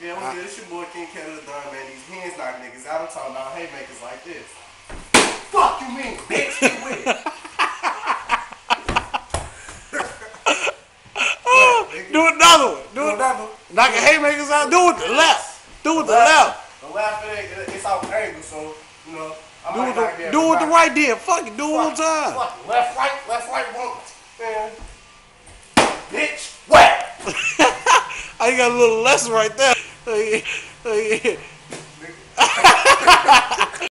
Yeah, what's good? It's your boy King Kettle the Don, man. These hands knock niggas out. I'm talking about haymakers like this. Fuck you mean, bitch? You it. Do another one. Do Do it. another. Knock your haymakers out. Do it with the left. Do it with the left. The left, it, it's off angle, so, you know. I Do it the, do it the right then. Fuck it. Do it one time. fuck. Left, right, left, right, one. Man. Bitch, whack. I got a little lesson right there. Oh, yeah. Oh, yeah.